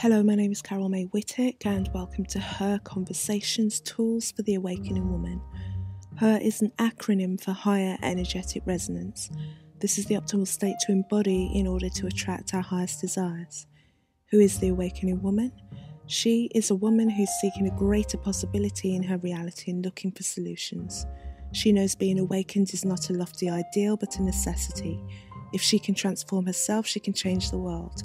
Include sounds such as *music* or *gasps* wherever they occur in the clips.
Hello, my name is Carol Mae Whittick, and welcome to Her Conversations Tools for the Awakening Woman. Her is an acronym for Higher Energetic Resonance. This is the optimal state to embody in order to attract our highest desires. Who is the Awakening Woman? She is a woman who's seeking a greater possibility in her reality and looking for solutions. She knows being awakened is not a lofty ideal but a necessity. If she can transform herself, she can change the world.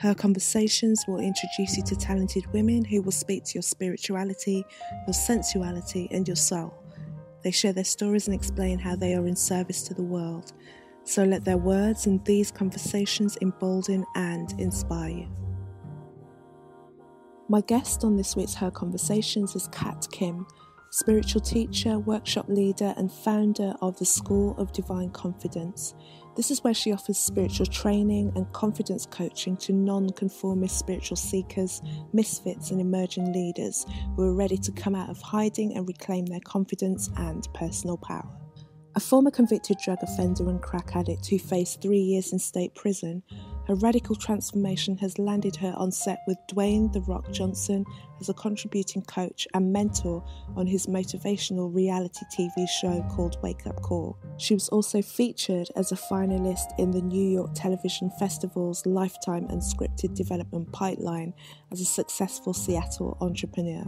Her conversations will introduce you to talented women who will speak to your spirituality, your sensuality, and your soul. They share their stories and explain how they are in service to the world. So let their words and these conversations embolden and inspire you. My guest on this week's Her Conversations is Kat Kim, spiritual teacher, workshop leader, and founder of the School of Divine Confidence. This is where she offers spiritual training and confidence coaching to non conformist spiritual seekers, misfits, and emerging leaders who are ready to come out of hiding and reclaim their confidence and personal power. A former convicted drug offender and crack addict who faced three years in state prison, her radical transformation has landed her on set with Dwayne The Rock Johnson as a contributing coach and mentor on his motivational reality TV show called Wake Up Call. She was also featured as a finalist in the New York Television Festival's Lifetime Unscripted Development Pipeline as a successful Seattle entrepreneur.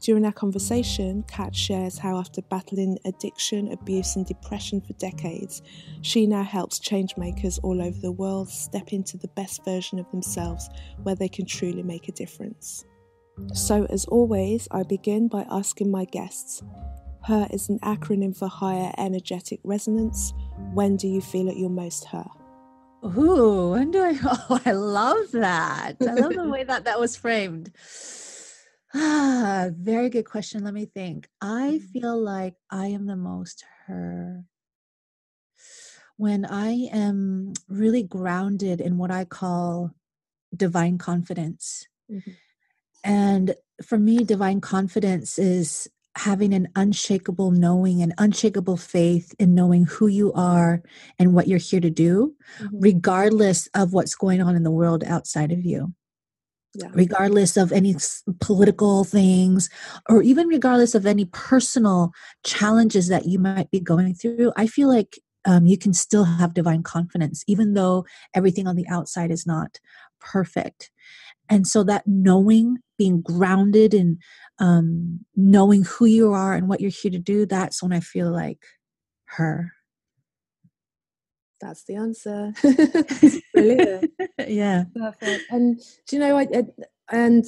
During our conversation, Kat shares how, after battling addiction, abuse, and depression for decades, she now helps changemakers all over the world step into the best version of themselves where they can truly make a difference. So, as always, I begin by asking my guests Her is an acronym for higher energetic resonance. When do you feel at your most her? Ooh, when do I? *laughs* Oh, I love that. I love the way that that was framed. Ah, very good question. Let me think. I Mm. feel like I am the most her when I am really grounded in what I call divine confidence. Mhm. And for me, divine confidence is having an unshakable knowing and unshakable faith in knowing who you are and what you're here to do, Mhm. regardless of what's going on in the world outside of you Yeah. regardless of any political things or even regardless of any personal challenges that you might be going through i feel like um, you can still have divine confidence even though everything on the outside is not perfect and so that knowing being grounded in um, knowing who you are and what you're here to do that's when i feel like her That's the answer. *laughs* *laughs* Brilliant. yeah Perfect. And do you know, I, I and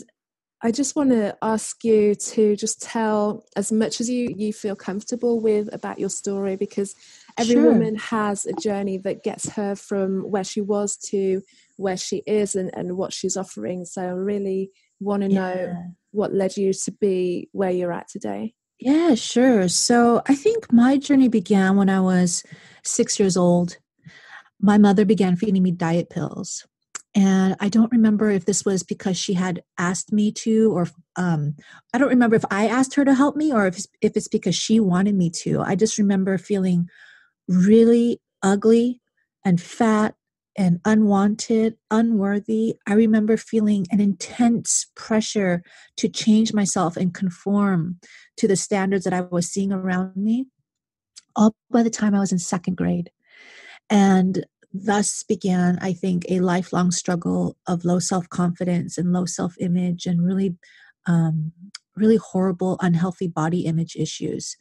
I just want to ask you to just tell as much as you you feel comfortable with about your story, because every Sure. woman has a journey that gets her from where she was to where she is, and and what she's offering. So I really want to know what led you to be where you're at today. Yeah, sure. So I think my journey began when I was six years old. My mother began feeding me diet pills. And I don't remember if this was because she had asked me to, or um, I don't remember if I asked her to help me or if if it's because she wanted me to. I just remember feeling really ugly and fat and unwanted, unworthy. I remember feeling an intense pressure to change myself and conform to the standards that I was seeing around me, all by the time I was in second grade. And thus began, I think, a lifelong struggle of low self confidence and low self image and really, um, really horrible, unhealthy body image issues.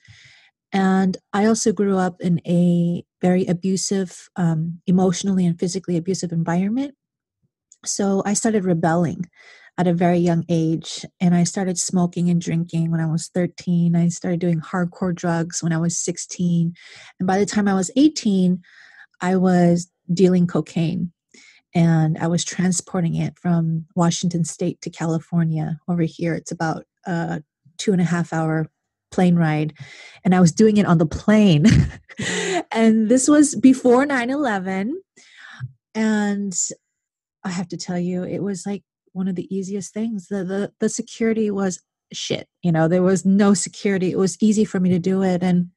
And I also grew up in a very abusive, um, emotionally and physically abusive environment. So I started rebelling at a very young age and I started smoking and drinking when I was 13. I started doing hardcore drugs when I was 16. And by the time I was 18, I was dealing cocaine and I was transporting it from Washington State to California over here. It's about a two and a half hour plane ride. And I was doing it on the plane. *laughs* and this was before 9 11. And I have to tell you, it was like one of the easiest things. The, the the security was shit. You know, there was no security. It was easy for me to do it. And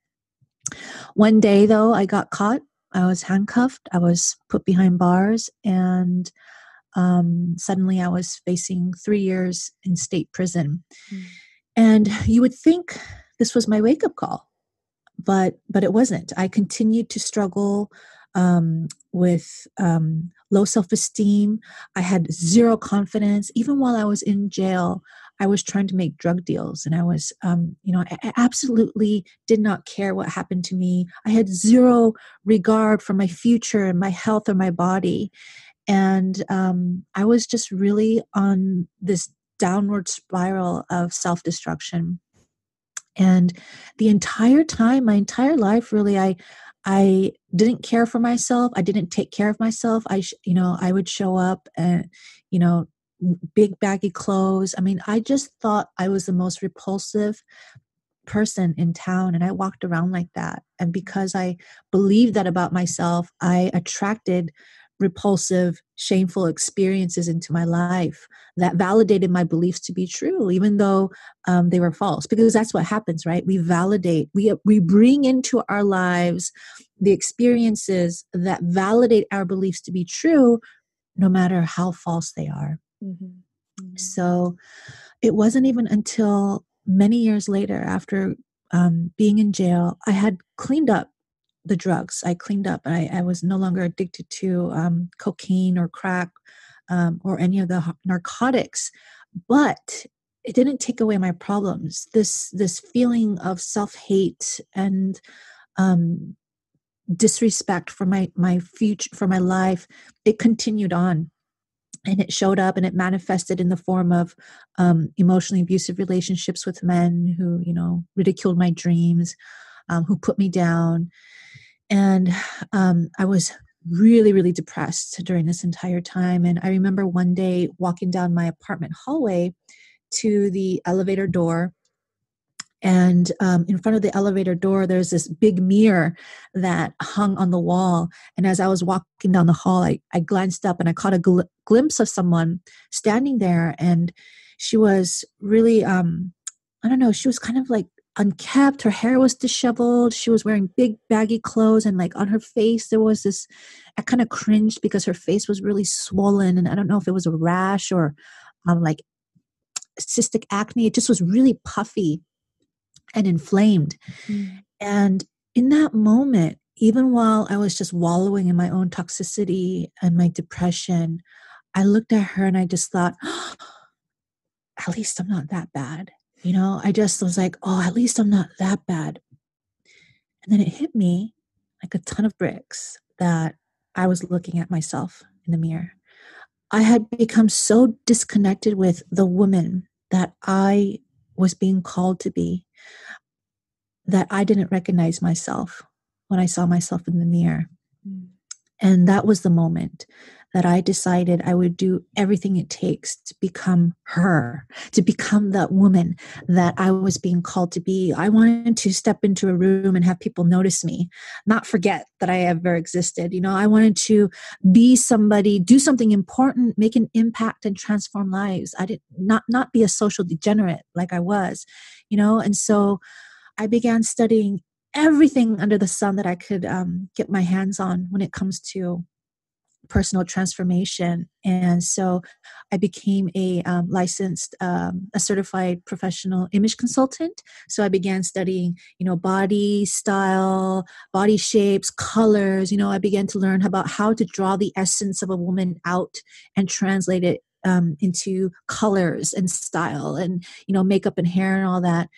one day though, I got caught. I was handcuffed. I was put behind bars and um, suddenly I was facing three years in state prison. Mm. And you would think this was my wake up call, but but it wasn't. I continued to struggle um, with um, low self esteem. I had zero confidence. Even while I was in jail, I was trying to make drug deals and I was, um, you know, I absolutely did not care what happened to me. I had zero regard for my future and my health or my body. And um, I was just really on this downward spiral of self destruction. And the entire time, my entire life, really, I, I didn't care for myself. I didn't take care of myself. I, you know, I would show up and, you know, big baggy clothes. I mean, I just thought I was the most repulsive person in town and I walked around like that. And because I believed that about myself, I attracted repulsive, shameful experiences into my life that validated my beliefs to be true, even though um, they were false. Because that's what happens, right? We validate, we we bring into our lives the experiences that validate our beliefs to be true, no matter how false they are. Mm-hmm. Mm-hmm. So, it wasn't even until many years later, after um, being in jail, I had cleaned up the drugs. I cleaned up. I, I was no longer addicted to um, cocaine or crack um, or any of the narcotics, but it didn't take away my problems. This this feeling of self hate and um, disrespect for my my future for my life it continued on and it showed up and it manifested in the form of um, emotionally abusive relationships with men who you know ridiculed my dreams um, who put me down and um, I was really, really depressed during this entire time. And I remember one day walking down my apartment hallway to the elevator door. And um, in front of the elevator door, there's this big mirror that hung on the wall. And as I was walking down the hall, I, I glanced up and I caught a gl- glimpse of someone standing there. And she was really, um, I don't know, she was kind of like unkept. Her hair was disheveled. She was wearing big baggy clothes. And like on her face there was this i kind of cringed because her face was really swollen. And i don't know if it was a rash or um, like cystic acne. It just was really puffy and inflamed mm. and in that moment even while i was just wallowing in my own toxicity and my depression i looked at her and i just thought oh, *gasps* at least i'm not that bad you know, I just was like, oh, at least I'm not that bad. And then it hit me like a ton of bricks that I was looking at myself in the mirror. I had become so disconnected with the woman that I was being called to be that I didn't recognize myself when I saw myself in the mirror. Mm. And that was the moment that I decided I would do everything it takes to become her, to become that woman that I was being called to be. I wanted to step into a room and have people notice me, not forget that I ever existed. You know, I wanted to be somebody, do something important, make an impact and transform lives. I did not not be a social degenerate like I was, you know, and so I began studying everything under the sun that I could um, get my hands on when it comes to personal transformation. And so i became a um, licensed um, a certified professional image consultant. So i began studying you know body style body shapes colors you know i began to learn about how to draw the essence of a woman out and translate it um, into colors and style and you know makeup and hair and all that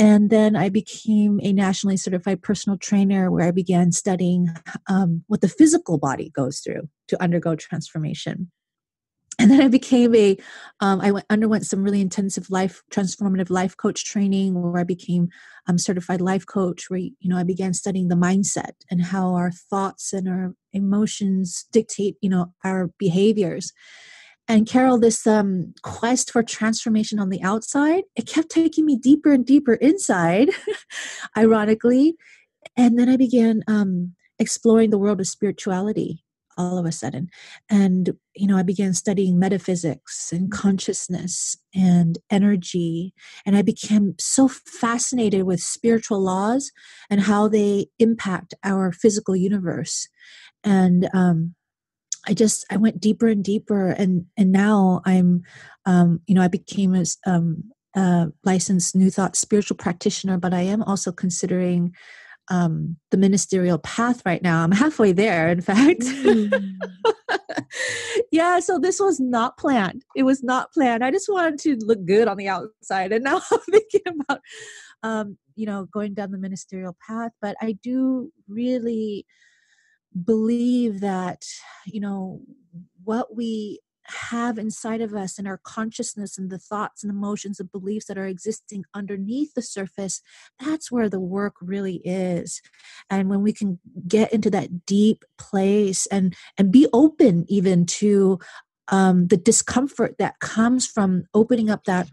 and then I became a nationally certified personal trainer where I began studying um, what the physical body goes through to undergo transformation. And then I became a, um, I went, underwent some really intensive life, transformative life coach training where I became um, certified life coach, where, you know, I began studying the mindset and how our thoughts and our emotions dictate, you know, our behaviors. And Carol, this um, quest for transformation on the outside, it kept taking me deeper and deeper inside, *laughs* ironically. And then I began um, exploring the world of spirituality all of a sudden. And, you know, I began studying metaphysics and consciousness and energy. And I became so fascinated with spiritual laws and how they impact our physical universe. And um, I just I went deeper and deeper, and and now I'm, um, you know, I became a um, uh, licensed New Thought spiritual practitioner, but I am also considering um, the ministerial path right now. I'm halfway there, in fact. Mm. *laughs* yeah, so this was not planned. It was not planned. I just wanted to look good on the outside, and *laughs* now I'm thinking about, um, you know, going down the ministerial path. But I do really believe that, you know, what we have inside of us and our consciousness and the thoughts and emotions and beliefs that are existing underneath the surface that's where the work really is. And when we can get into that deep place and and be open even to um, the discomfort that comes from opening up that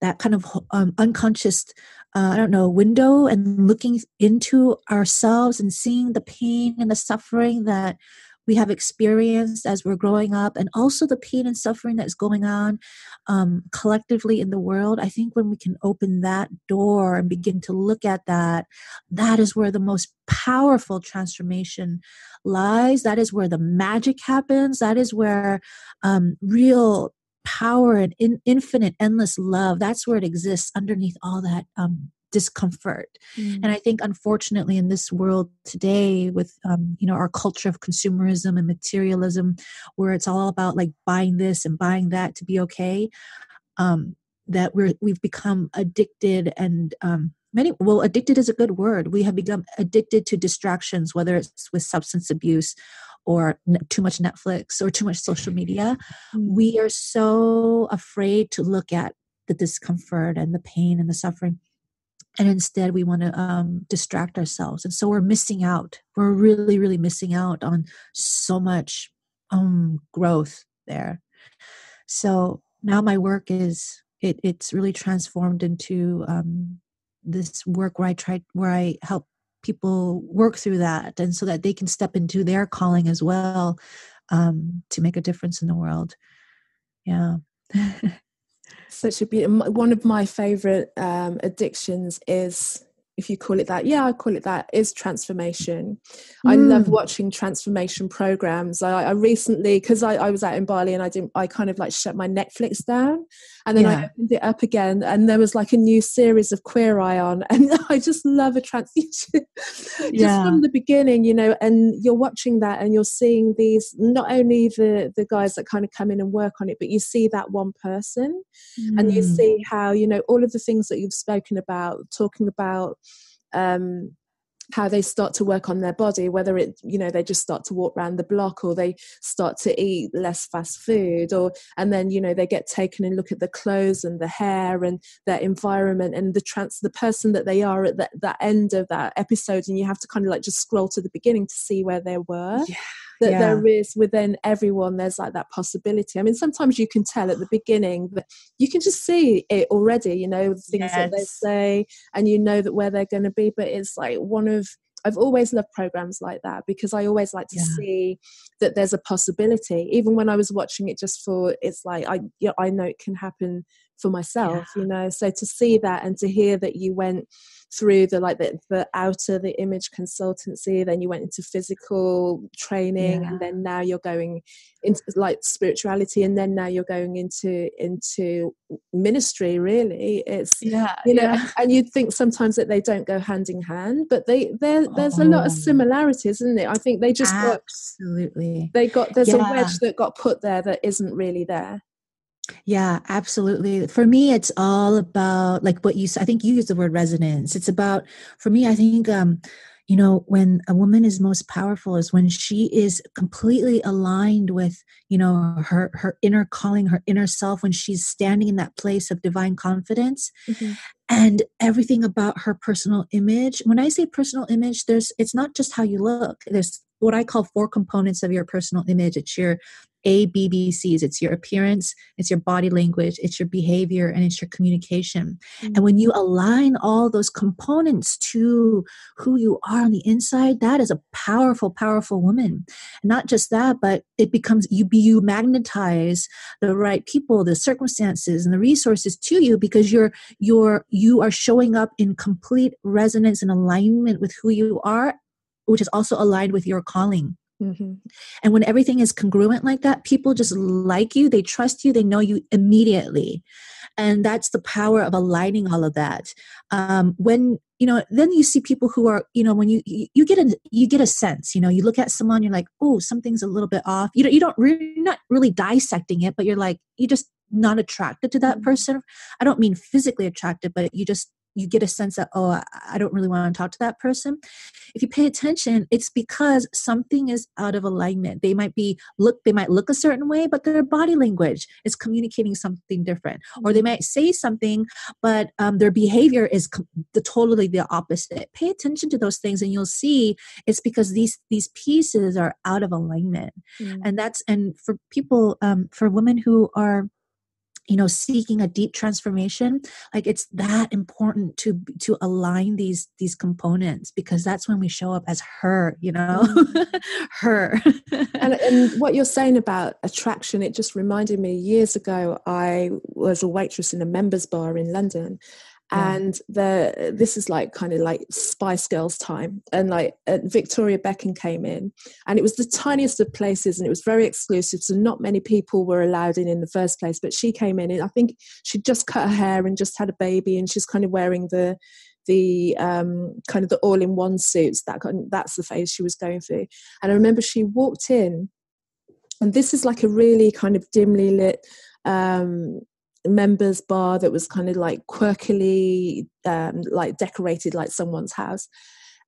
that kind of um, unconscious uh, i don't know window and looking into ourselves and seeing the pain and the suffering that we have experienced as we're growing up, and also the pain and suffering that's going on um, collectively in the world. I think when we can open that door and begin to look at that, that is where the most powerful transformation lies. That is where the magic happens. That is where um, real power and in, infinite, endless love. That's where it exists underneath all that um, discomfort mm. and i think unfortunately in this world today with um, you know our culture of consumerism and materialism where it's all about like buying this and buying that to be okay um, that we're we've become addicted and um, many well addicted is a good word we have become addicted to distractions whether it's with substance abuse or too much netflix or too much social media mm. we are so afraid to look at the discomfort and the pain and the suffering and instead we want to um, distract ourselves and so we're missing out we're really really missing out on so much um, growth there so now my work is it, it's really transformed into um, this work where i try where i help people work through that and so that they can step into their calling as well um, to make a difference in the world. Yeah. *laughs* Such a beautiful one of my favorite um, addictions is if you call it that yeah i call it that is transformation mm. i love mm. watching transformation programs i, I recently because I, I, was out in bali and i didn't i kind of like shut my netflix down and then yeah. i opened it up again and there was like a new series of queer eye on *laughs* and i just love a transition just yeah. from the beginning you know and you're watching that and you're seeing these not only the the guys that kind of come in and work on it but you see that one person mm. and you mm. see how you know all of the things that you've spoken about talking about um, how they start to work on their body whether it you know they just start to walk around the block or they start to eat less fast food or and then you know they get taken and look at the clothes and the hair and their environment and the trans the person that they are at that, that end of that episode and you have to kind of like just scroll to the beginning to see where they were. Yeah that yeah. there is within everyone there's like that possibility i mean sometimes you can tell at the beginning that you can just see it already you know things yes. that they say and you know that where they're going to be but it's like one of I've always loved programs like that because I always like to yeah. see that there's a possibility. Even when I was watching it just for it's like I you know, I know it can happen for myself, yeah. you know. So to see that and to hear that you went through the like the, the outer the image consultancy then you went into physical training yeah. and then now you're going into like spirituality and then now you're going into into ministry really it's yeah you know yeah. and you'd think sometimes that they don't go hand in hand but they there there's oh. a lot of oh. similarities isn't it i think they just absolutely got, they got there's yeah. a wedge that got put there that isn't really there yeah, absolutely. For me, it's all about like what you. I think you use the word resonance. It's about for me. I think um, you know when a woman is most powerful is when she is completely aligned with you know her her inner calling, her inner self. When she's standing in that place of divine confidence, mm-hmm. and everything about her personal image. When I say personal image, there's it's not just how you look. There's what I call four components of your personal image. It's your ABBCs. It's your appearance, it's your body language, it's your behavior, and it's your communication. Mm-hmm. And when you align all those components to who you are on the inside, that is a powerful, powerful woman. And not just that, but it becomes you you magnetize the right people, the circumstances, and the resources to you because you're you're you are showing up in complete resonance and alignment with who you are, which is also aligned with your calling Mm-hmm. And when everything is congruent like that, people just like you, they trust you, they know you immediately. And that's the power of aligning all of that. Um, when you know, then you see people who are, you know, when you you get a you get a sense, you know, you look at someone, you're like, oh, something's a little bit off. You don't you don't really not really dissecting it, but you're like, you just not attracted to that mm-hmm. person. I don't mean physically attracted, but you just you get a sense that oh i don't really want to talk to that person. If you pay attention it's because something is out of alignment. They might be look they might look a certain way but their body language is communicating something different. Or they might say something but um, their behavior is com- the totally the opposite. Pay attention to those things and you'll see it's because these these pieces are out of alignment. Mm. and that's and for people um, for women who are you know seeking a deep transformation like it's that important to to align these these components because that's when we show up as her you know mm-hmm. *laughs* her and, and what you're saying about attraction it just reminded me years ago i was a waitress in a members bar in london and the this is like kind of like Spice Girls time, and like uh, Victoria Beckham came in, and it was the tiniest of places, and it was very exclusive, so not many people were allowed in in the first place. But she came in, and I think she'd just cut her hair and just had a baby, and she's kind of wearing the the um, kind of the all-in-one suits. That that's the phase she was going through, and I remember she walked in, and this is like a really kind of dimly lit um, members bar that was kind of like quirkily um, like decorated like someone's house.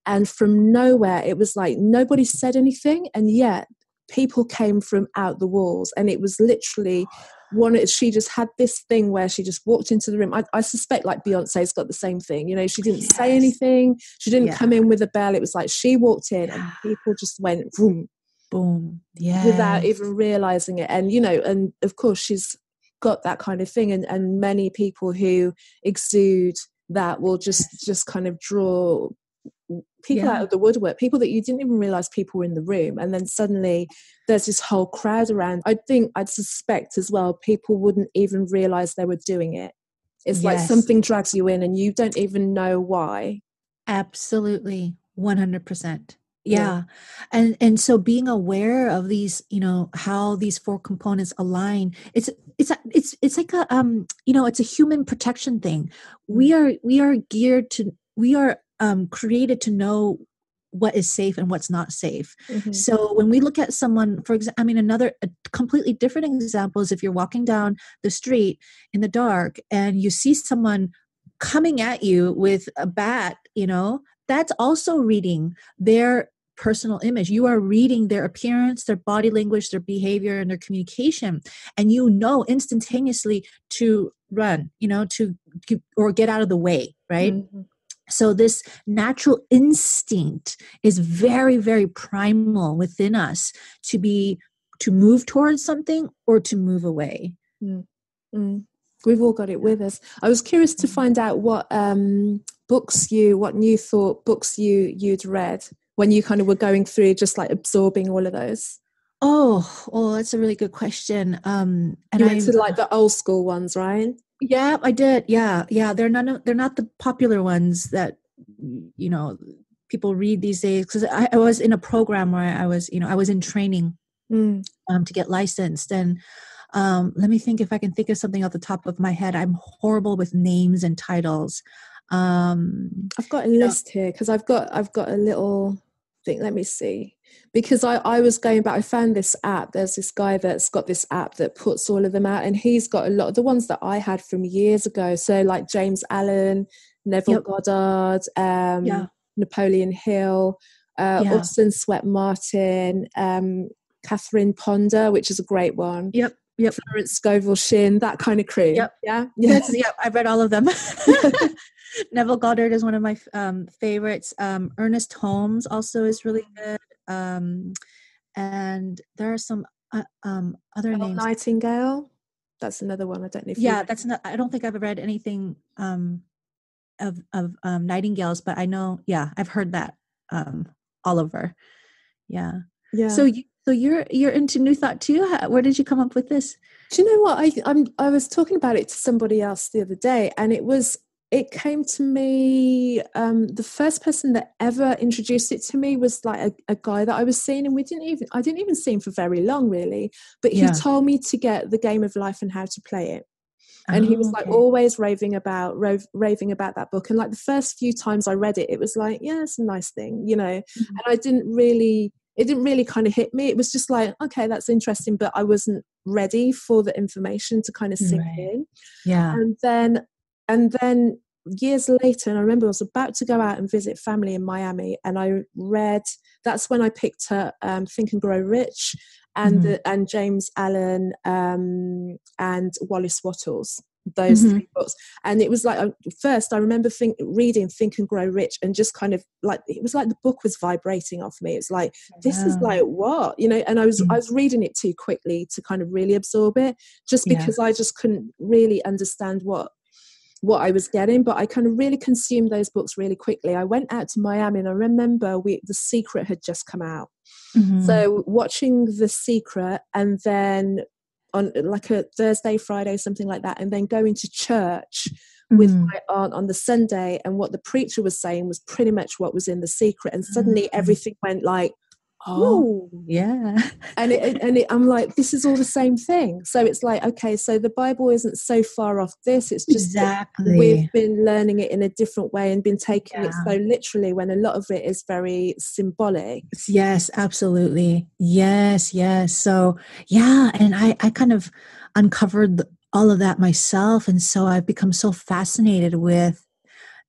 And from nowhere it was like nobody said anything and yet people came from out the walls. And it was literally one she just had this thing where she just walked into the room. I, I suspect like beyonce's got the same thing you know she didn't yes. say anything. She didn't yeah. come in with a bell. It was like she walked in and *sighs* people just went boom boom. Yeah without even realizing it. And you know and of course she's got that kind of thing and, and many people who exude that will just just kind of draw people yeah. out of the woodwork people that you didn't even realize people were in the room and then suddenly there's this whole crowd around. I think i'd suspect as well people wouldn't even realize they were doing it. It's yes. like something drags you in and you don't even know why. Absolutely. 100% yeah. and and so being aware of these you know how these four components align it's it's it's it's like a um you know it's a human protection thing we mm. are we are geared to we are um created to know what is safe and what's not safe mm-hmm. so when we look at someone for example i mean another a completely different example is if you're walking down the street in the dark and you see someone coming at you with a bat you know that's also reading their personal image. You are reading their appearance, their body language, their behavior, and their communication. And you know instantaneously to run, you know, to or get out of the way, right? Mm-hmm. So, this natural instinct is very, very primal within us to be to move towards something or to move away. Mm-hmm. We've all got it with us. I was curious to mm. find out what um, books you, what new thought books you you'd read when you kind of were going through just like absorbing all of those? Oh, oh, that's a really good question. Um, and you went I, to like the old school ones, right? Yeah, I did. Yeah, yeah. They're not. They're not the popular ones that you know people read these days. Because I, I, was in a program where I was, you know, I was in training mm. um, to get licensed, and um, let me think if I can think of something off the top of my head. I'm horrible with names and titles. Um, I've got a list know. here because I've got I've got a little thing. Let me see. Because I, I was going back, I found this app. There's this guy that's got this app that puts all of them out, and he's got a lot of the ones that I had from years ago. So, like James Allen, Neville yep. Goddard, um, yeah. Napoleon Hill, uh, yeah. Orison Swett Marden, um, Catherine Ponder, which is a great one. Yep. Yep. Florence Scovel Shinn, that kind of crew. Yep. Yeah. Yes. *laughs* yep. I've read all of them. *laughs* Neville Goddard is one of my um, favorites. Um, Ernest Holmes also is really good. Um, and there are some uh, um, other names. Nightingale. That's another one. I don't know. If Yeah, that's not. I don't think I've read anything um, of of um, Nightingales, but I know. Yeah, I've heard that Oliver. Yeah. Yeah. So you so you're you're into New Thought too. How, where did you come up with this? Do you know what I I'm I was talking about it to somebody else the other day, and it was it came to me um, the first person that ever introduced it to me was like a, a, guy that i was seeing and we didn't even i didn't even see him for very long really but he yeah. told me to get the game of life and how to play it and oh, he was like okay. always raving about rave, raving about that book and like the first few times i read it it was like yeah it's a nice thing you know mm-hmm. and i didn't really it didn't really kind of hit me it was just like okay that's interesting but i wasn't ready for the information to kind of sink right. in yeah and then and then years later, and I remember I was about to go out and visit family in Miami, and I read. That's when I picked up um, Think and Grow Rich, and mm-hmm. the, and James Allen um, and Wallace Wattles. Those mm-hmm. three books, and it was like first I remember think, reading Think and Grow Rich, and just kind of like it was like the book was vibrating off me. It's like this is like what you know, and I was mm-hmm. I was reading it too quickly to kind of really absorb it, just because yeah. I just couldn't really understand what what I was getting, but I kind of really consumed those books really quickly. I went out to Miami and I remember we The Secret had just come out. Mm-hmm. So watching The Secret and then on like a Thursday, Friday, something like that, and then going to church mm-hmm. with my aunt on the Sunday and what the preacher was saying was pretty much what was in The Secret. And suddenly mm-hmm. everything went like oh yeah. *laughs* And it, and it, i'm like this is all the same thing. So it's like okay so the bible isn't so far off this. It's just exactly we've been learning it in a different way and been taking yeah. it so literally when a lot of it is very symbolic. Yes absolutely. Yes yes. So yeah and i i kind of uncovered all of that myself. And so i've become so fascinated with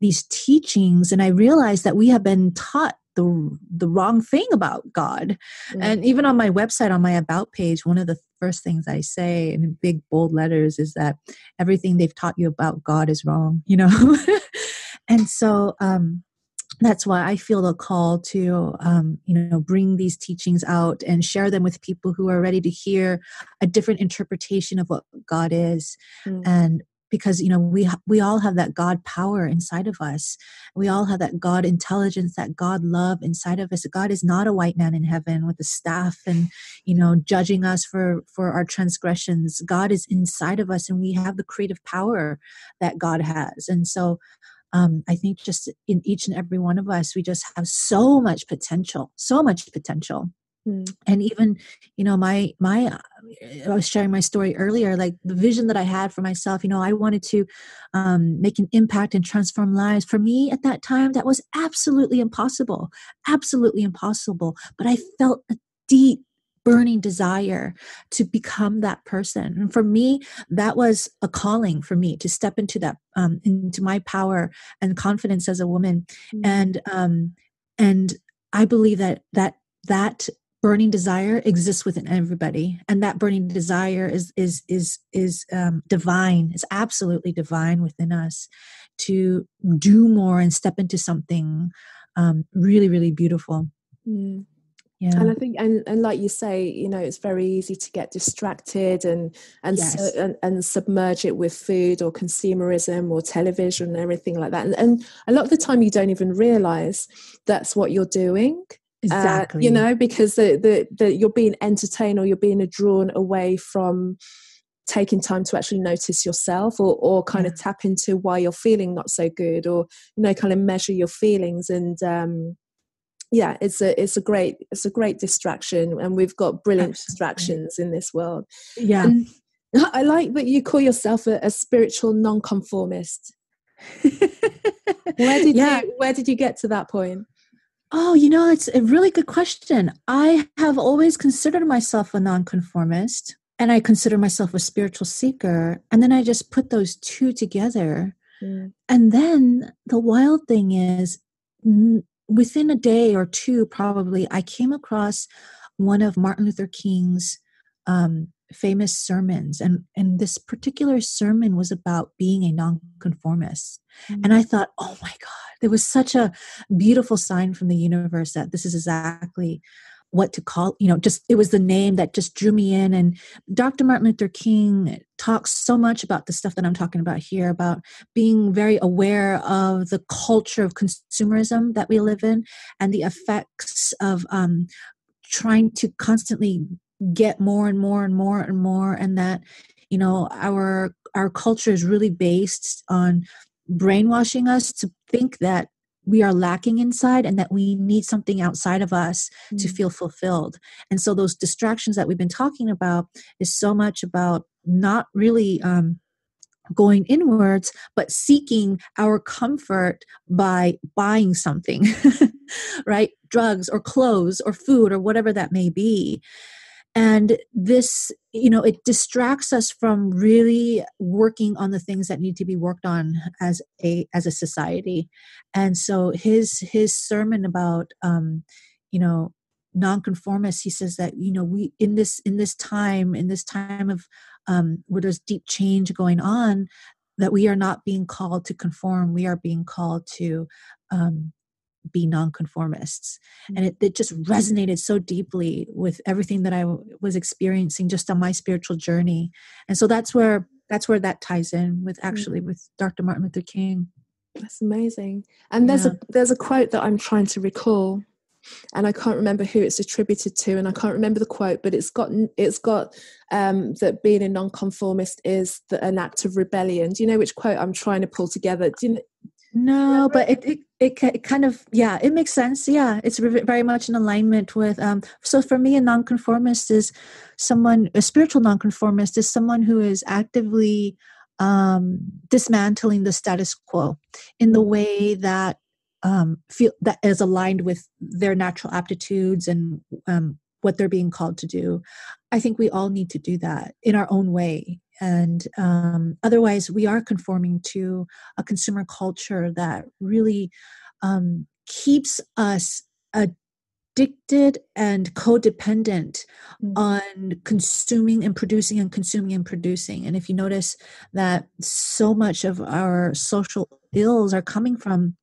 these teachings. And i realized that we have been taught the the wrong thing about God. Mm-hmm. And even on my website, on my about page, one of the first things I say in big bold letters is that everything they've taught you about God is wrong. You know, *laughs* and so um, that's why I feel the call to, um, you know, bring these teachings out and share them with people who are ready to hear a different interpretation of what God is, mm. and because you know we we all have that god power inside of us. We all have that god intelligence that god love inside of us. God is not a white man in heaven with a staff and you know judging us for for our transgressions. God is inside of us and we have the creative power that god has. And so um, I think just in each and every one of us, we just have so much potential, so much potential. Mm. And even, you know, my my uh, I was sharing my story earlier, like the vision that I had for myself. You know, I wanted to um, make an impact and transform lives. For me, at that time, that was absolutely impossible, absolutely impossible. But I felt a deep burning desire to become that person and for me that was a calling for me to step into that um, into my power and confidence as a woman mm-hmm. and um and i believe that that that burning desire exists within everybody and that burning desire is is is is um, divine it's absolutely divine within us to do more and step into something um, really really beautiful mm. Yeah. and i think and, and like you say you know it's very easy to get distracted and and, yes. su- and, and submerge it with food or consumerism or television and everything like that and, and a lot of the time you don't even realize that's what you're doing exactly uh, you know because the, the, the you're being entertained or you're being drawn away from taking time to actually notice yourself or, or kind yeah. of tap into why you're feeling not so good or you know kind of measure your feelings and um yeah it's a it's a great it's a great distraction and we've got brilliant Absolutely. distractions in this world yeah and *laughs* i like that you call yourself a, a spiritual nonconformist *laughs* where did yeah. you where did you get to that point Oh, you know, it's a really good question. I have always considered myself a nonconformist and I consider myself a spiritual seeker. And then I just put those two together. Mm. And then the wild thing is, within a day or two, probably, I came across one of Martin Luther King's um, famous sermons. And, and this particular sermon was about being a nonconformist. Mm-hmm. And I thought, oh my God, there was such a beautiful sign from the universe that this is exactly what to call you know just it was the name that just drew me in and dr martin luther king talks so much about the stuff that i'm talking about here about being very aware of the culture of consumerism that we live in and the effects of um, trying to constantly get more and more and more and more and that you know our our culture is really based on brainwashing us to think that we are lacking inside and that we need something outside of us mm. to feel fulfilled. And so those distractions that we've been talking about is so much about not really um, going inwards, but seeking our comfort by buying something, *laughs* right? Drugs or clothes or food or whatever that may be and this you know it distracts us from really working on the things that need to be worked on as a as a society. And so his his sermon about um you know nonconformists he says that you know we in this in this time in this time of um where there's deep change going on that we are not being called to conform. We are being called to um be nonconformists. And it, it just resonated so deeply with everything that I w- was experiencing just on my spiritual journey. And so that's where that's where that ties in with actually mm-hmm. with Dr. Martin Luther King. That's amazing. And there's yeah. a there's a quote that I'm trying to recall and I can't remember who it's attributed to, and I can't remember the quote, but it's got it's got um, that being a nonconformist is the, an act of rebellion. Do you know which quote I'm trying to pull together? Do you know, no, but it, it, it, it, kind of, yeah, it makes sense. Yeah, it's very much in alignment with. Um, so for me, a nonconformist is someone, a spiritual nonconformist is someone who is actively um, dismantling the status quo in the way that um, feel that is aligned with their natural aptitudes and um, what they're being called to do. I think we all need to do that in our own way and um, otherwise we are conforming to a consumer culture that really um, keeps us addicted and codependent mm-hmm. on consuming and producing and consuming and producing and if you notice that so much of our social ills are coming from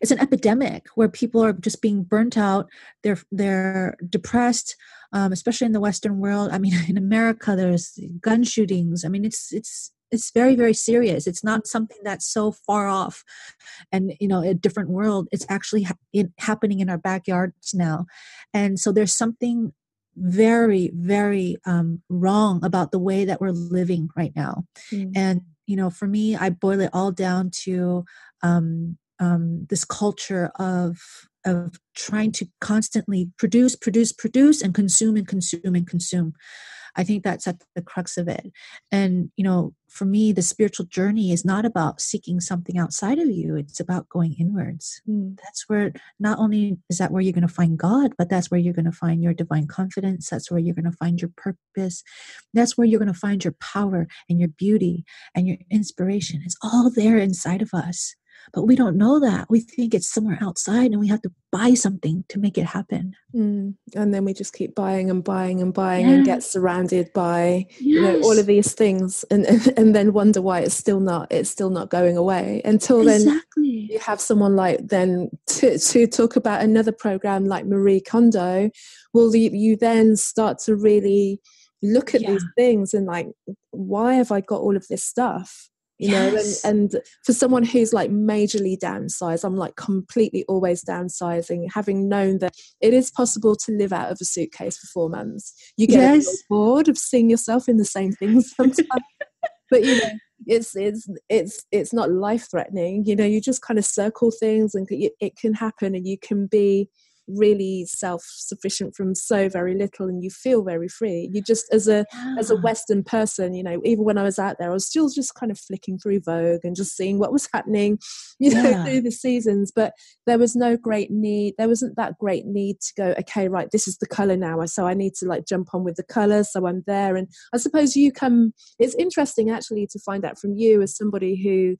it's an epidemic where people are just being burnt out they're they're depressed um, especially in the western world. I mean *laughs* in america there's gun shootings. I mean it's it's it's very very serious. It's not something that's so far off and you know a different world. It's actually ha- in, happening in our backyards now. And so there's something very very um, wrong about the way that we're living right now. Mm. and you know for me i boil it all down to um, um, this culture of of trying to constantly produce, produce, produce, and consume and consume and consume. I think that's at the crux of it. And, you know, for me, the spiritual journey is not about seeking something outside of you, it's about going inwards. Mm. That's where not only is that where you're going to find God, but that's where you're going to find your divine confidence. That's where you're going to find your purpose. That's where you're going to find your power and your beauty and your inspiration. It's all there inside of us. But we don't know that. We think it's somewhere outside and we have to buy something to make it happen. Mm. And then we just keep buying and buying and buying and get surrounded by yes. you know all of these things and, and, *laughs* and then wonder why it's still not it's still not going away until exactly. then you have someone like then to, to talk about another program like Marie Kondo will you, you then start to really look at yeah. these things and like why have I got all of this stuff you yes. know and, and for someone who's like majorly downsized i'm like completely always downsizing having known that it is possible to live out of a suitcase for four months you get yes. bored of seeing yourself in the same things *laughs* sometimes but you know it's it's it's it's not life threatening you know you just kind of circle things and it can happen and you can be really self-sufficient from so very little and you feel very free you just as a yeah. as a western person you know even when i was out there i was still just kind of flicking through vogue and just seeing what was happening *laughs* you know yeah. through the seasons but there was no great need there wasn't that great need to go okay right this is the color now so i need to like jump on with the color so i'm there and i suppose you come it's interesting actually to find out from you as somebody who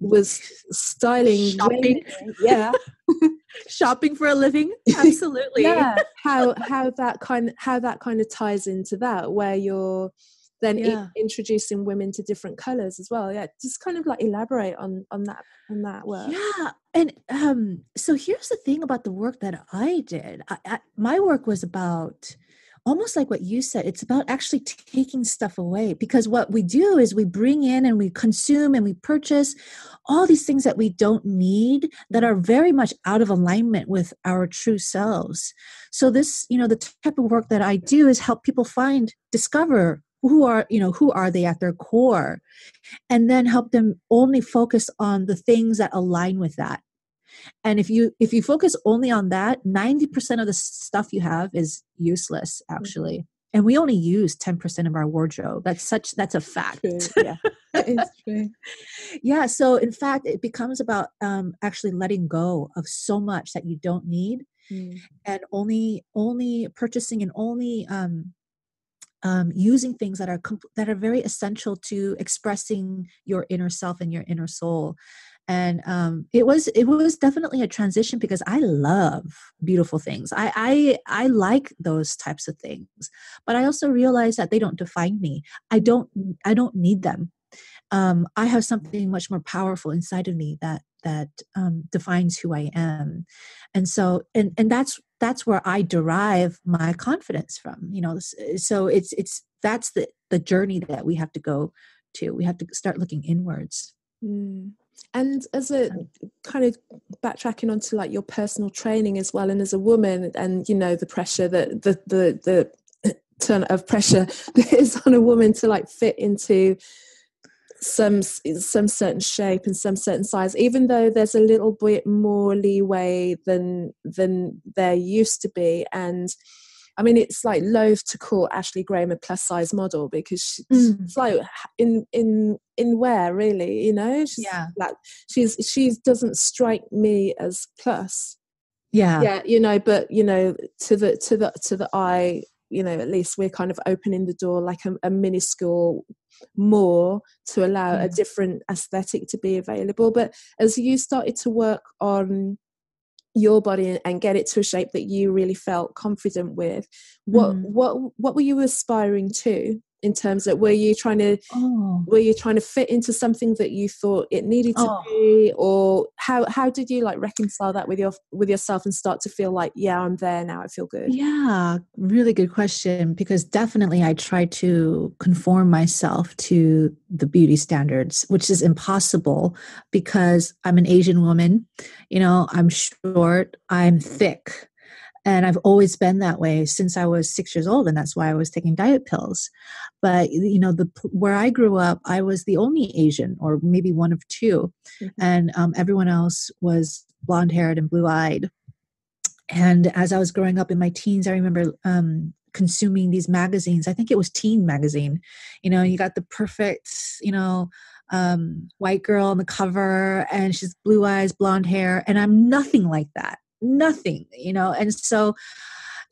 was styling shopping. yeah. *laughs* Shopping for a living? *laughs* Absolutely. Yeah. How how that kind how that kind of ties into that where you're then yeah. introducing women to different colors as well. Yeah just kind of like elaborate on on that on that work. Yeah and um so here's the thing about the work that i did. I, I, my work was about almost like what you said it's about actually taking stuff away because what we do is we bring in and we consume and we purchase all these things that we don't need that are very much out of alignment with our true selves. So this you know the type of work that i do is help people find discover who are you know who are they at their core and then help them only focus on the things that align with that and if you if you focus only on that 90% of the stuff you have is useless actually. And we only use 10% of our wardrobe. That's such that's a fact. True. *laughs* yeah. It is true. Yeah so in fact it becomes about um, actually letting go of so much that you don't need mm. and only only purchasing and only um, um, using things that are comp- that are very essential to expressing your inner self and your inner soul and um, it was it was definitely a transition because I love beautiful things. I, I I like those types of things, but I also realize that they don't define me. I don't I don't need them. Um, I have something much more powerful inside of me that that um, defines who I am, and so and and that's that's where I derive my confidence from. You know, so it's it's that's the the journey that we have to go to. We have to start looking inwards. Mm. And as a kind of backtracking onto like your personal training as well, and as a woman, and you know the pressure that the the the *clears throat* turn of pressure *laughs* that is on a woman to like fit into some some certain shape and some certain size even though there's a little bit more leeway than than there used to be. And I mean, it's like loath to call Ashley Graham a plus size model because she's mm. like in in in where really, you know? She's yeah, like she's she doesn't strike me as plus. Yeah, yeah, you know, but you know, to the to the to the eye, you know, at least we're kind of opening the door like a, a mini school more to allow mm. a different aesthetic to be available. But as you started to work on your body and get it to a shape that you really felt confident with what mm. what what were you aspiring to in terms of were you trying to oh. were you trying to fit into something that you thought it needed to oh. be or how how did you like reconcile that with your with yourself and start to feel like yeah i'm there now i feel good yeah really good question because definitely i try to conform myself to the beauty standards which is impossible because i'm an asian woman you know i'm short i'm thick and I've always been that way since I was six years old, and that's why I was taking diet pills. But you know, the where I grew up, I was the only Asian, or maybe one of 2 mm-hmm. and um, everyone else was blonde haired and blue eyed. And as I was growing up in my teens, I remember um, consuming these magazines. I think it was Teen magazine. You know, you got the perfect, you know, um, white girl on the cover, and she's blue eyes, blonde hair, and I'm nothing like that nothing you know and so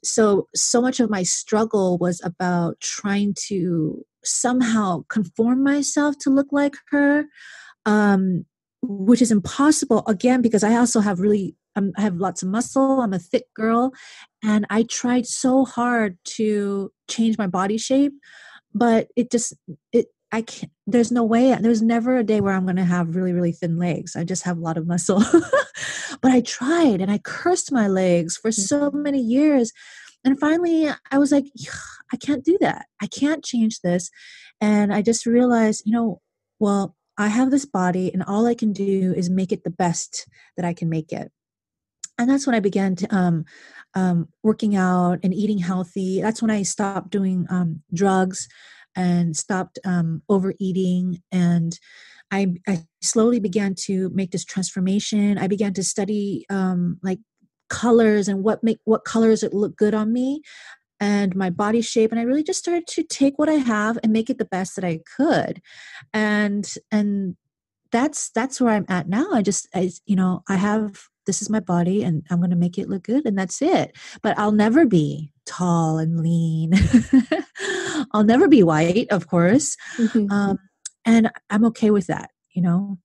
so so much of my struggle was about trying to somehow conform myself to look like her um which is impossible again because i also have really um, i have lots of muscle i'm a thick girl and i tried so hard to change my body shape but it just it I can't, there's no way, there's never a day where I'm going to have really, really thin legs. I just have a lot of muscle. *laughs* but I tried and I cursed my legs for so mm-hmm. many years. And finally, I was like, I can't do that. I can't change this. And I just realized, you know, well, I have this body and all I can do is make it the best that I can make it. And that's when I began to um, um, working out and eating healthy. That's when I stopped doing um, drugs and stopped um, overeating and I, I, slowly began to make this transformation. I began to study um, like colors and what make what colors that look good on me and my body shape and i really just started to take what i have and make it the best that i could. And and that's that's where i'm at now. I just I, you know i have this is my body and i'm going to make it look good and that's it but i'll never be tall and lean *laughs* I'll never be white, of course. Mm-hmm. Um, and I'm okay with that, you know?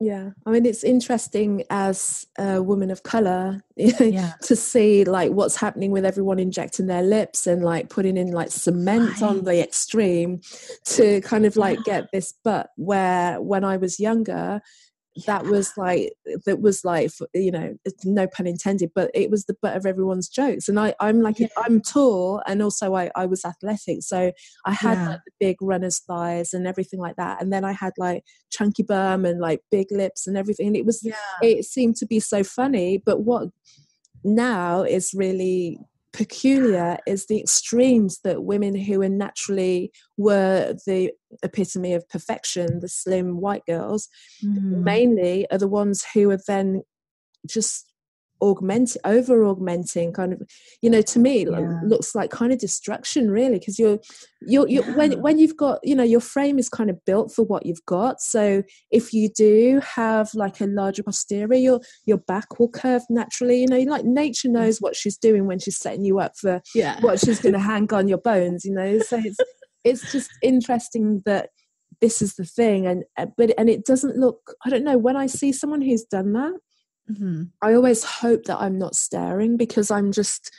Yeah, I mean, it's interesting as a woman of color *laughs* yeah. to see like what's happening with everyone injecting their lips and like putting in like cement right. on the extreme to kind of like get this butt. Where when I was younger, that was like that was like you know no pun intended but it was the butt of everyone's jokes and i i'm like yeah. i'm tall and also i i was athletic so i had yeah. like the big runner's thighs and everything like that and then i had like chunky bum and like big lips and everything and it was yeah. it seemed to be so funny but what now is really peculiar is the extremes that women who are naturally were the epitome of perfection, the slim white girls, mm. mainly are the ones who are then just augmenting over augmenting kind of you know to me yeah. looks like kind of destruction really because you're you're, you're yeah. when when you've got you know your frame is kind of built for what you've got so if you do have like a larger posterior your your back will curve naturally you know like nature mm. knows what she's doing when she's setting you up for yeah. what she's going *laughs* to hang on your bones you know so it's it's just interesting that this is the thing and uh, but and it doesn't look i don't know when i see someone who's done that Mm-hmm. I always hope that I'm not staring because I'm just,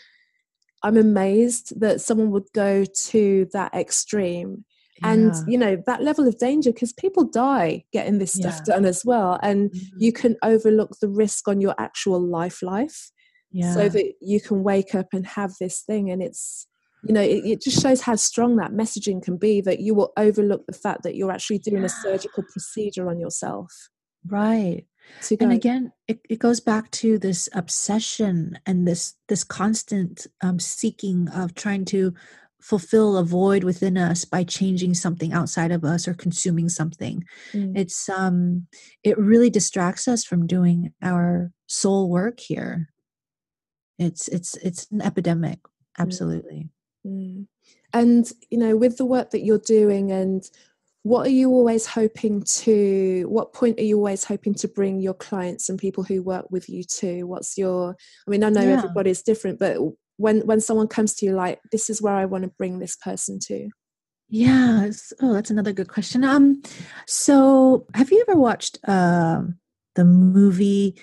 I'm amazed that someone would go to that extreme. Yeah. And, you know, that level of danger because people die getting this stuff yeah. done as well. And mm-hmm. you can overlook the risk on your actual life life yeah. so that you can wake up and have this thing. And it's, you know, it, it, just shows how strong that messaging can be that you will overlook the fact that you're actually doing a surgical procedure on yourself. Right and again it, it goes back to this obsession and this this constant um, seeking of trying to fulfill a void within us by changing something outside of us or consuming something mm. it's um it really distracts us from doing our soul work here it's it's it's an epidemic mm. absolutely mm. and you know with the work that you're doing and what are you always hoping to what point are you always hoping to bring your clients and people who work with you to? What's your i mean i know yeah. everybody's different but when when someone comes to you like this is where i want to bring this person to? Yeah oh that's another good question. Um so have you ever watched uh, the movie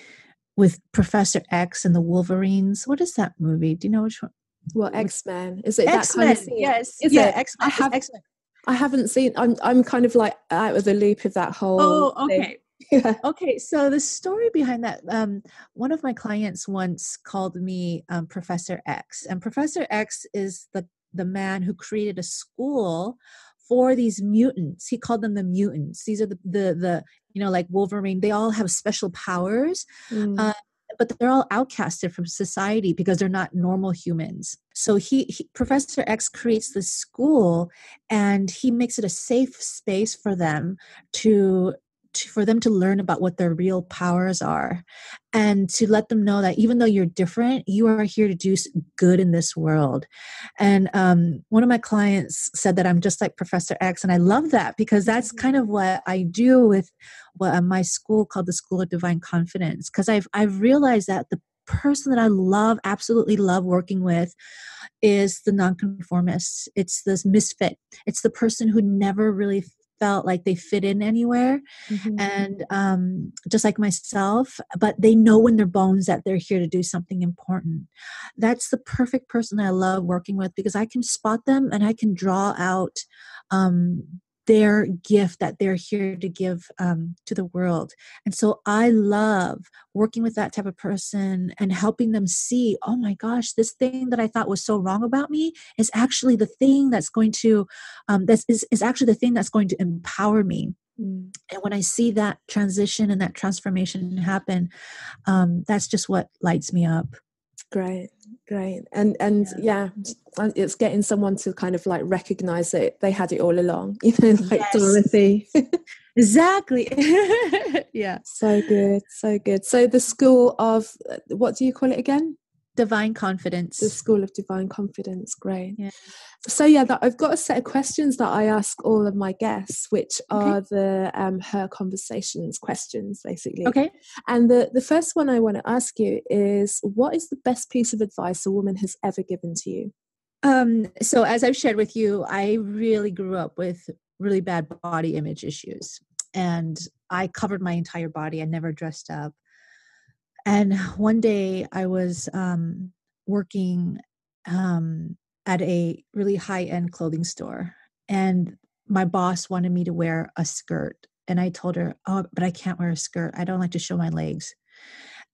with professor x and the wolverines? What is that movie? Do you know which one? Well x-men. Is it x-men that kind of yes. Is yeah, x-men. I have x-men I haven't seen. I'm I'm kind of like out of the loop of that whole. Oh, okay. *laughs* Yeah. Okay, so the story behind that, um, one of my clients once called me um, Professor X, and Professor X is the the man who created a school for these mutants. He called them the mutants. These are the the, the you know like Wolverine. They all have special powers. Mm. Uh, but they're all outcasted from society because they're not normal humans. So he, he, Professor X creates this school and he makes it a safe space for them to to, for them to learn about what their real powers are and to let them know that even though you're different you are here to do good in this world and um, one of my clients said that i'm just like professor x and i love that because that's mm-hmm. kind of what i do with what uh, my school called the school of divine confidence because i've i've realized that the person that I love, absolutely love working with is the nonconformist. It's this misfit. It's the person who never really felt like they fit in anywhere mm-hmm. and um, just like myself but they know in their bones that they're here to do something important that's the perfect person i love working with because i can spot them and i can draw out um, their gift that they're here to give um, to the world. And so I love working with that type of person and helping them see, oh my gosh, this thing that I thought was so wrong about me is actually the thing that's going to, um, that's is, is actually the thing that's going to empower me. Mm. And when I see that transition and that transformation happen, um, that's just what lights me up. Great, great, and and yeah. yeah. it's getting someone to kind of like recognize that they had it all along, *laughs* you know, like yes. Dorothy. *laughs* exactly. *laughs* yeah. So good, so good. So the school of uh, what do you call it again? Divine confidence. The school of divine confidence great. Yeah. so yeah that i've got a set of questions that i ask all of my guests which are okay. the um, her conversations questions basically. Okay. And the the first one i want to ask you is what is the best piece of advice a woman has ever given to you? Um so as i've shared with you i really grew up with really bad body image issues. And i covered my entire body. I never dressed up and one day I was um, working um, at a really high end clothing store, and my boss wanted me to wear a skirt. And I told her, Oh, but I can't wear a skirt. I don't like to show my legs.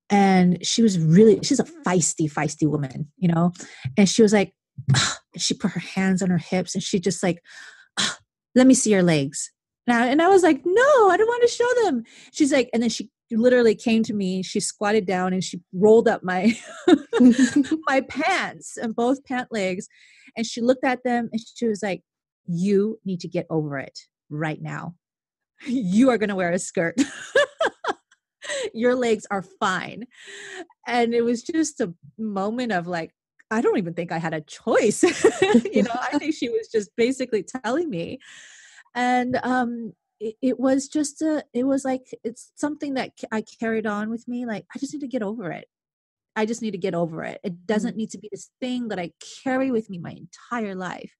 And she was really, she's a feisty, feisty woman, you know? And she was like, she put her hands on her hips and she just like, let me see your legs. I, and I was like, no, I don't want to show them. She's like, and then she literally came to me. She squatted down and she rolled up my *laughs* my pants and both pant legs, and she looked at them and she was like, "You need to get over it right now. You are going to wear a skirt." *laughs* your legs are fine. And it was just a moment of like, I don't even think I had a choice. *laughs* you know, I think she was just basically telling me. And um, it, it, was just a, it was like, it's something that I carried on with me. Like, I just need to get over it. I just need to get over it. It doesn't mm. need to be this thing that I carry with me my entire life.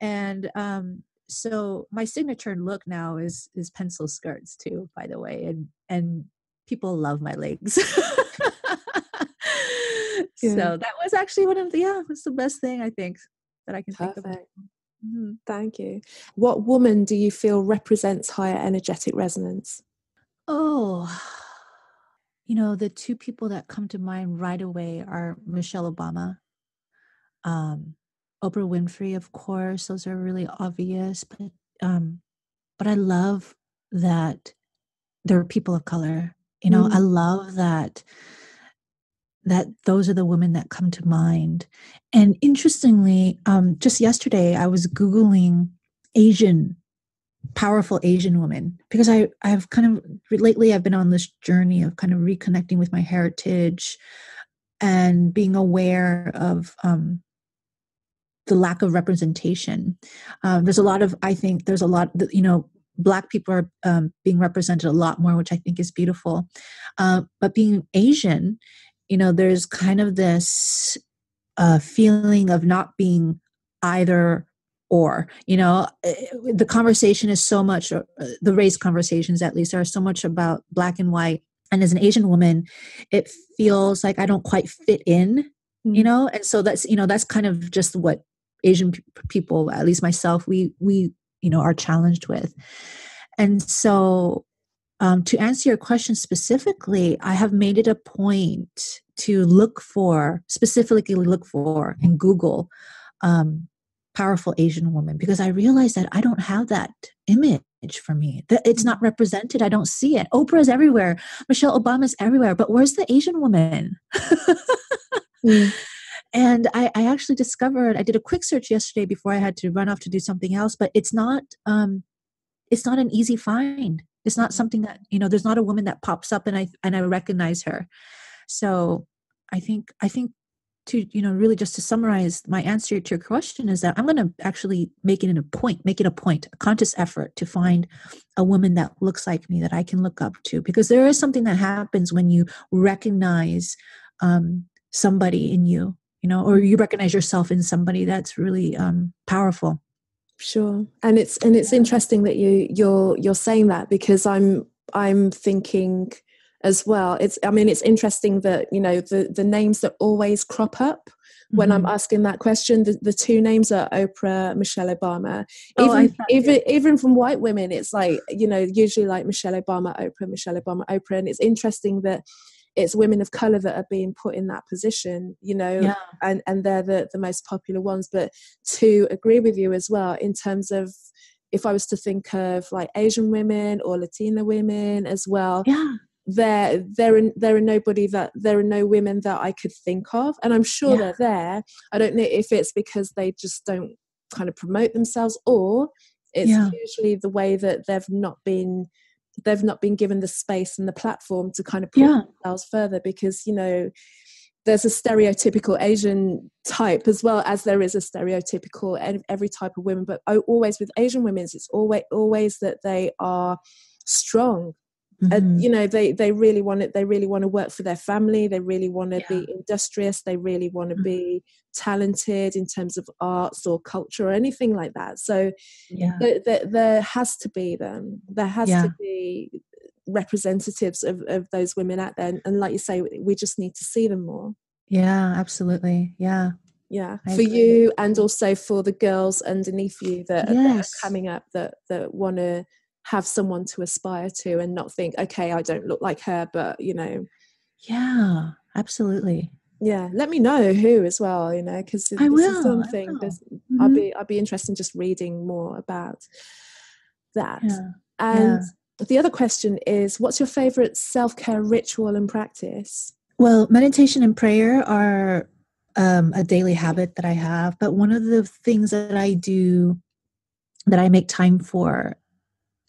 And um, so my signature look now is is pencil skirts too, by the way, and and people love my legs. *laughs* yeah. So that was actually one of the yeah, it's the best thing I think that I can Perfect. think of. Mm-hmm. Thank you. What woman do you feel represents higher energetic resonance? Oh, you know, the two people that come to mind right away are Michelle Obama, um, Oprah Winfrey, of course. Those are really obvious, but um, but I love that there are people of color you know, mm. I love that that those are the women that come to mind. And interestingly, um, just yesterday I was Googling Asian, powerful Asian women, because I, I've kind of lately I've been on this journey of kind of reconnecting with my heritage and being aware of um, the lack of representation. Um, there's a lot of, I think, there's a lot, you know, black people are um, being represented a lot more which i think is beautiful uh, but being asian you know there's kind of this uh, feeling of not being either or you know eh, the conversation is so much uh, the race conversations at least are so much about black and white and as an asian woman it feels like i don't quite fit in mm-hmm. you know and so that's you know that's kind of just what asian people at least myself we we you know are challenged with and so um, to answer your question specifically i have made it a point to look for specifically look for in google um, powerful asian woman because i realize that i don't have that image for me. That it's not represented. I don't see it. Oprah is everywhere. Michelle obama's everywhere. But where's the asian woman? Mm. *laughs* And I, I, actually discovered I did a quick search yesterday before I had to run off to do something else, but it's not um, it's not an easy find. It's not something that you know. There's not a woman that pops up and I and I recognize her. So I think I think to you know really just to summarize my answer to your question is that i'm going to actually make it in a point make it a point a conscious effort to find a woman that looks like me that i can look up to because there is something that happens when you recognize um, somebody in you you know or you recognize yourself in somebody that's really um, powerful sure and it's and it's interesting that you you're you're saying that because i'm i'm thinking as well it's i mean it's interesting that you know the the names that always crop up when mm-hmm. I'm asking that question. The, the two names are Oprah, Michelle Obama. Oh, even, even, even from white women, it's like, you know, usually like Michelle Obama, Oprah, Michelle Obama, Oprah. And it's interesting that it's women of color that are being put in that position you know yeah. and and they're the, the most popular ones but to agree with you as well in terms of if i was to think of like asian women or latina women as well yeah there there are there are nobody that there are no women that I could think of and I'm sure yeah. they're there I don't know if it's because they just don't kind of promote themselves or it's yeah. usually the way that they've not been they've not been given the space and the platform to kind of put yeah. themselves further because you know there's a stereotypical Asian type as well as there is a stereotypical every type of women. But always with Asian women, it's always always that they are strong Mm-hmm. And, you know they they really want it they really want to work for their family they really want to yeah. be industrious they really want to mm-hmm. be talented in terms of arts or culture or anything like that so yeah. there, there, there has to be them there has yeah. to be representatives of, of those women out there and like you say we just need to see them more yeah absolutely yeah yeah I for agree. you and also for the girls underneath you that, yes. that are coming up that that want to have someone to aspire to and not think okay i don't look like her but you know yeah absolutely yeah let me know who as well you know because this will, is something I will. Mm-hmm. i'll be i'll be interested in just reading more about that. Yeah. And yeah. the other question is what's your favorite self care ritual and practice? Well, meditation and prayer are um, a daily habit that I have, but one of the things that I do that I make time for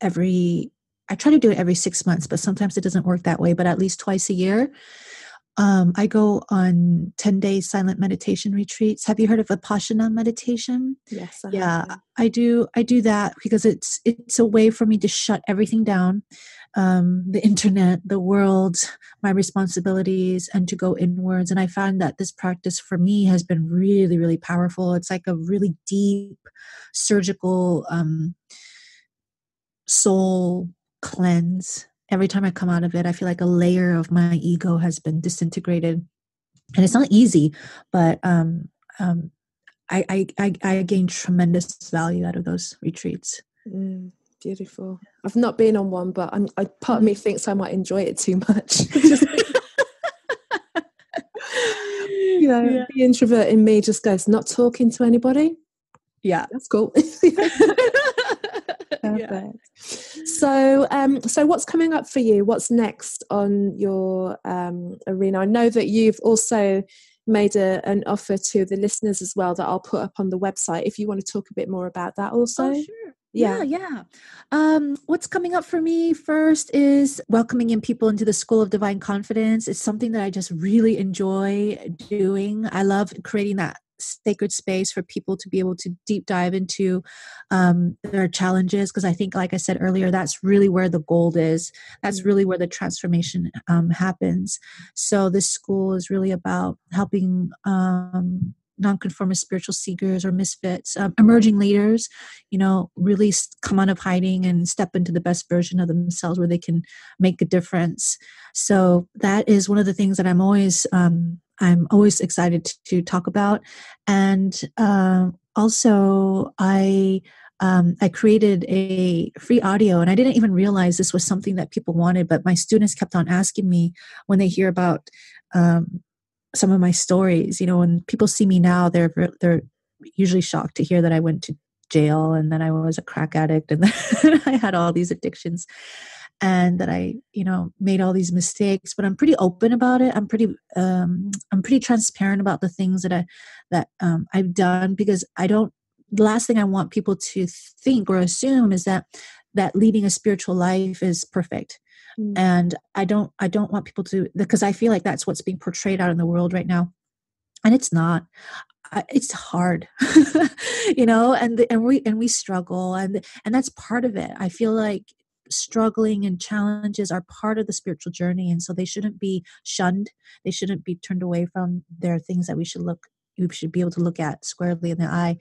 every I try to do it every six months, but sometimes it doesn't work that way, but at least twice a year. Um, I go on 10 day silent meditation retreats. Have you heard of Vipassana meditation? Yes. I yeah, have. I do. I do that because it's, it's a way for me to shut everything down. Um, the internet, the world, my responsibilities, and to go inwards. And I found that this practice for me has been really, really powerful. It's like a really deep, surgical um, soul cleanse every time I come out of it, I feel like a layer of my ego has been disintegrated. And it's not easy, but um, um, I, I, I, I gain tremendous value out of those retreats. Mm, beautiful. I've not been on one, but I'm, I, part of me thinks I might enjoy it too much. *laughs* you know, yeah. the introvert in me just goes, not talking to anybody. Yeah, that's cool. *laughs* Perfect. Yeah. So, um, so what's coming up for you? What's next on your um, arena? I know that you've also made a, an offer to the listeners as well that I'll put up on the website. If you want to talk a bit more about that, also. Oh, sure. Yeah, yeah. yeah. Um, what's coming up for me first is welcoming in people into the School of Divine Confidence. It's something that I just really enjoy doing. I love creating that sacred space for people to be able to deep dive into um, their challenges because i think like i said earlier that's really where the gold is. That's really where the transformation um, happens. So this school is really about helping um, nonconformist spiritual seekers or misfits, um, emerging leaders, you know, really come out of hiding and step into the best version of themselves where they can make a difference. So that is one of the things that I'm always um, I'm always excited to talk about. And uh, also, I um, I created a free audio, and I didn't even realize this was something that people wanted. But my students kept on asking me when they hear about um, some of my stories. You know, when people see me now, they're they're usually shocked to hear that I went to jail and then I was a crack addict and *laughs* then I had all these addictions and that I, you know, made all these mistakes. But I'm pretty open about it. I'm pretty, um, I'm pretty transparent about the things that I that um, I've done because I don't. The last thing I want people to think or assume is that that leading a spiritual life is perfect. Mm. And I don't, I don't want people to because I feel like that's what's being portrayed out in the world right now, and it's not. It's hard *laughs* you know and the, and we and we struggle and and that's part of it. I feel like struggling and challenges are part of the spiritual journey and so they shouldn't be shunned. They shouldn't be turned away from There are things that we should look we should be able to look at squarely in the eye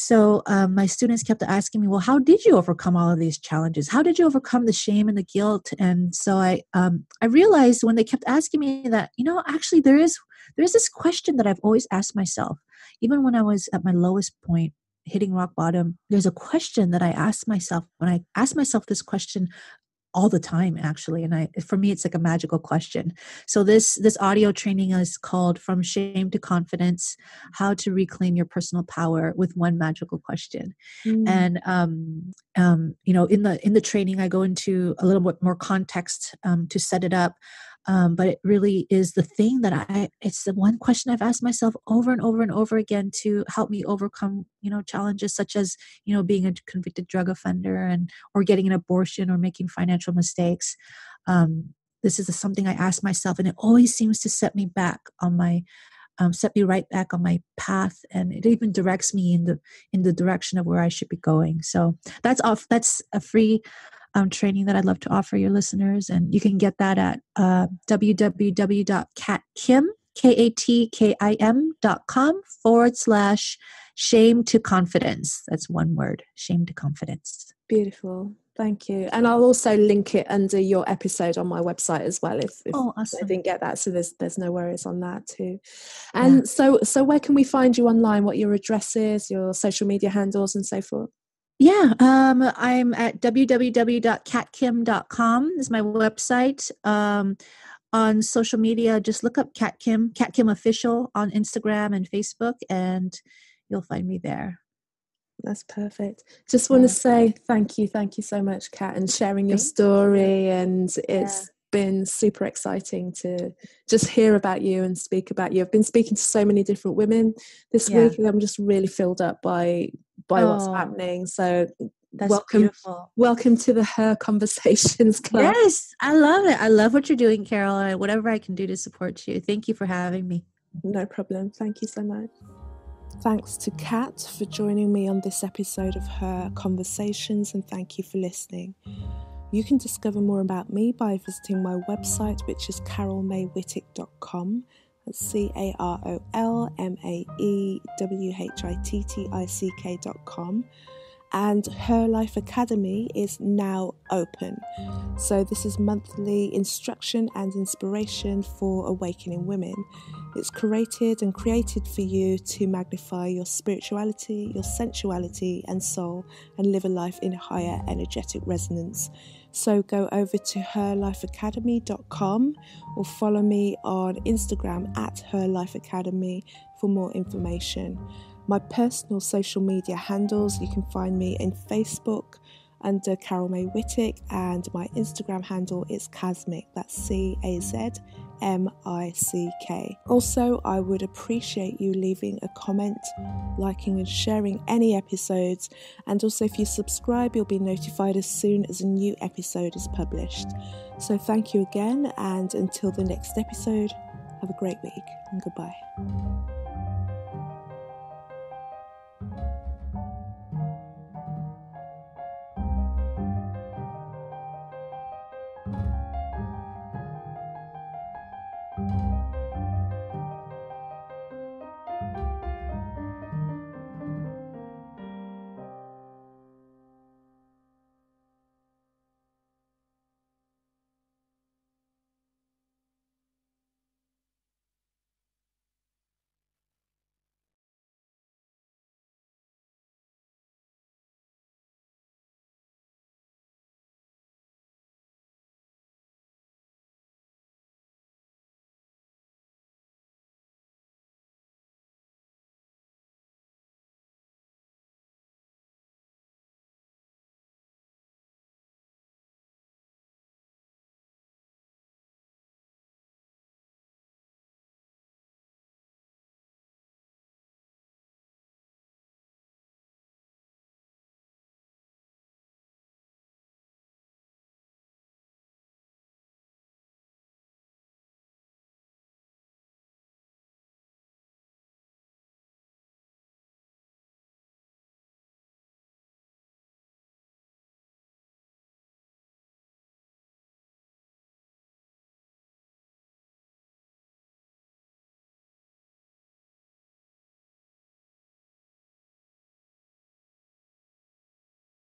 so um, my students kept asking me well how did you overcome all of these challenges? How did you overcome the shame and the guilt? And so i um, i realized when they kept asking me that you know actually there is there is this question that i've always asked myself even when i was at my lowest point hitting rock bottom, there's a question that I ask myself when I ask myself this question all the time actually and i for me it's like a magical question. So this this audio training is called from shame to confidence how to reclaim your personal power with one magical question. Mm. and um um you know in the in the training i go into a little bit more context um to set it up um, but it really is the thing that i it's the one question i've asked myself over and over and over again to help me overcome you know challenges such as you know being a convicted drug offender and or getting an abortion or making financial mistakes. Um, this is something i ask myself and it always seems to set me back on my um, set me right back on my path and it even directs me in the in the direction of where i should be going. So that's off that's a free um, training that I'd love to offer your listeners. And you can get that at uh, www.katkim, K-A-T-K-I-M dot com forward slash shame to confidence. That's one word, shame to confidence. Beautiful. Thank you. And I'll also link it under your episode on my website as well if, if oh, awesome. I didn't get that. So there's there's no worries on that too. And yeah. so so where can we find you online? What your address is, your social media handles and so forth? Yeah, um, I'm at www.katkim.com is my website. Um, on social media, just look up Kat Kim, Kat Kim Official on Instagram and Facebook, and you'll find me there. That's perfect. Just want to say thank you, thank you so much, Kat, and sharing your story. And it's yeah. been super exciting to just hear about you and speak about you. I've been speaking to so many different women this yeah. week, and I'm just really filled up by by oh. what's happening. So that's welcome, beautiful. Welcome to the Her Conversations *laughs* Club. Yes, I love it. I love what you're doing, Carol, and whatever I can do to support you. Thank you for having me. No problem. Thank you so much. Thanks to Kat for joining me on this episode of Her Conversations, and thank you for listening. You can discover more about me by visiting my website, which is carolmaewhittick.com. C A R O L M A E W H I T T I C K.com and Her Life Academy is now open. So, this is monthly instruction and inspiration for awakening women. It's created and created for you to magnify your spirituality, your sensuality, and soul, and live a life in higher energetic resonance. So, go over to herlifeacademy.com or follow me on Instagram at Her Life Academy for more information my personal social media handles. You can find me in Facebook under Carol Mae Whittick, and my Instagram handle is Cazmick. That's C A Z M I C K. Also, I would appreciate you leaving a comment, liking, and sharing any episodes. And also, if you subscribe, you'll be notified as soon as a new episode is published. So, thank you again, and until the next episode, have a great week and goodbye.